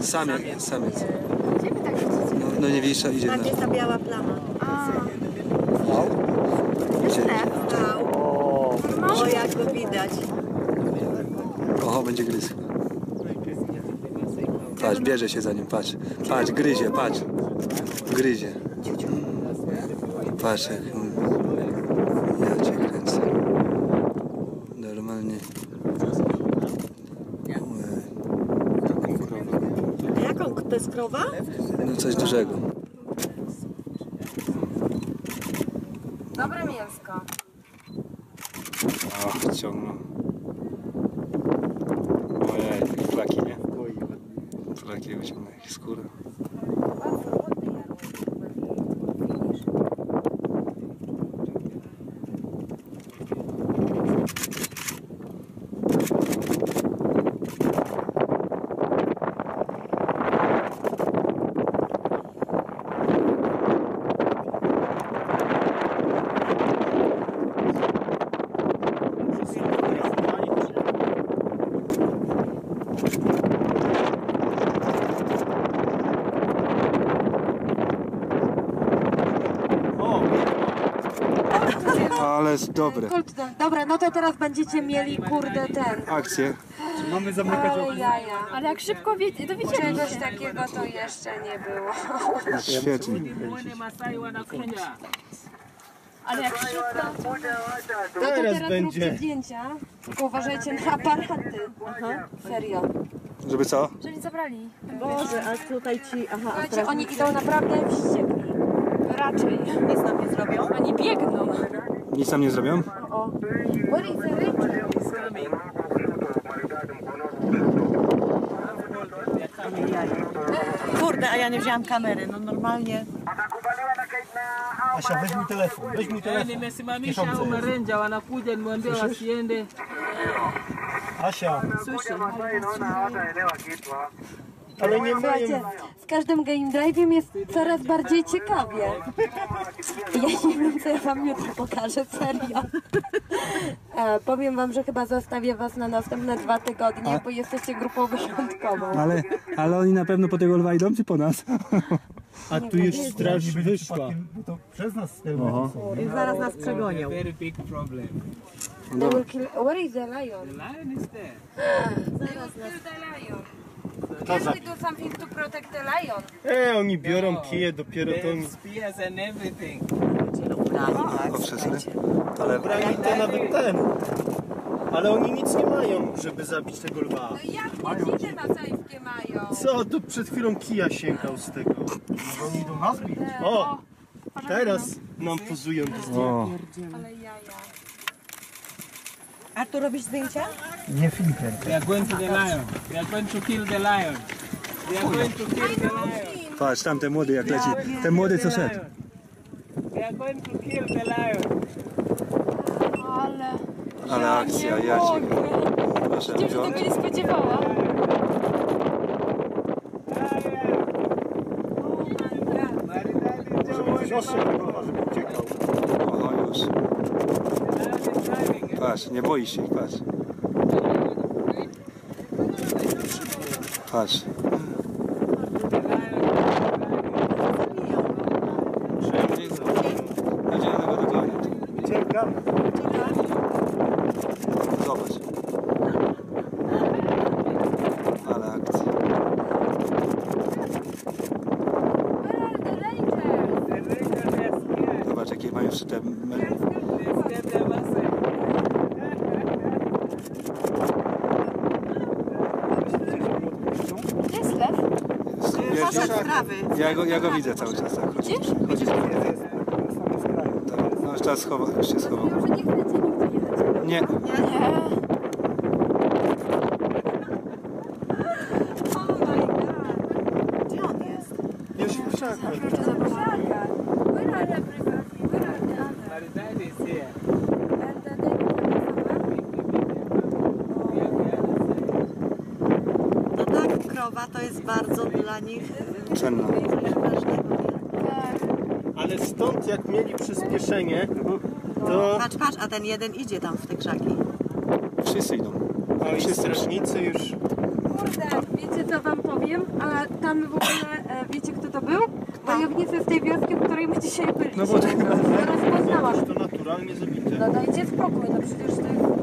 Samiec, samiec. Gdzie wy tak widzicie? No, no nie widzisz, co idzie na... Tak jest ta biała plama. A, Idzie. O, jak go widać. Oho, będzie gryzł. Patrz, bierze się za nim, patrz. Patrz, gryzie, patrz. Gryzie. Patrz jak... Ja cię kręcę. Normalnie. Ojej. A jaką? To jest krowa? No coś dużego. dobre mięsko. O, ciągną. Ojej, flaki, nie? Flaki wyciągnę ich skórę. Ale jest dobre. Kurde, dobra, no to teraz będziecie mieli, kurde, ten. Akcje. Ale jaja. Ale jak szybko wie, dowiedzieli Czegoś się. takiego to jeszcze nie było. Świetnie. Ale jak szybko. No to teraz róbcie zdjęcia, tylko uważajcie na aparaty. Aha. Serio. Żeby co? Jeżeli zabrali. Boże, a tutaj ci... Aha, a Słuchajcie, teraz oni idą naprawdę wściekli. Raczej. nic nam nie zrobią? Oni biegną. Nic tam nie zrobią? Kurde, a ja nie wzięłam kamery. No normalnie... Asia, weź mi telefon, weź mi Eh, telefon. nimesimamisha hao marenja wanakuja, niwaambie wasiende. Asia, Słyszę. Ale nie Słuchajcie, mają... z każdym game drive'iem jest coraz bardziej ciekawie. Ja nie wiem, co ja wam jutro pokażę, serio. E, powiem wam, że chyba zostawię was na następne dwa tygodnie, bo jesteście grupą wyjątkową. Ale, ale oni na pewno po tego lwa idą, czy po nas? A tu już straż wyszła. To przez nas. I zaraz nas przegonią. Very big problem. They will kill... Where is the lion? Lion is there. They will Can we do something to protect the lion? E, oni biorą kije dopiero They to... spears and everything. O, wszyscy. Ale Brali to nawet ten. Ale oni nic nie mają, żeby zabić tego lwa. No jak na sajfkie mają? Co, tu przed chwilą kija sięgał z tego. Oni do nas O! Teraz nam pozują do zdjęcia. o, Ale jaja. A tu robisz zdjęcia? We are going to the lion. We are going to kill the lion. We are going to kill the lion. patrz, tam ten młody jak leci. Ten młody co szedł. We are going to kill the lion. Ale... Ale akcja, ja cię... Proszę, Gdzie się tego nie spodziewała? Oho, już. Patrz, nie boisz się ich, patrz. Patrz. Na tego dogonić. Zobacz. Ale akcja. Rangers? Zobacz jakie mają jeszcze te... Jest lew? Trawy. Ja go, ja go widzę cały czas. Tak. Chodzi, chodzi. Tak. No już teraz schowa, już się schował. Może nie chcecie nigdzie jechać. Nie, Gdzie on jest? Już w krzakach. Proszę zobaczyć. Where are everybody? Where are the others? My dad is here. And uh, they No tak, krowa to jest bardzo dla nich cenna. coś ważnego. Ale stąd jak mieli przyspieszenie, to... Patrz, patrz, a ten jeden idzie tam w te krzaki. Wszyscy idą. A i strażnicy już... Kurde, wiecie co wam powiem? A tam w ogóle, e, wiecie kto to był? Wojownicy z tej wioski, w której my dzisiaj byliśmy. No bo tak Rozpoznałam. To naturalnie zabite. No dajcie spokój, no przecież to jest